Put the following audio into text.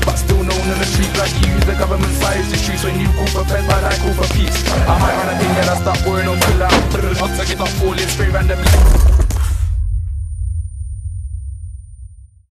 but still known in the street Like you. The government size the streets When you call for fence but I call for peace. I might run a thing and I start pouring on full out I'll take it up falling straight randomly.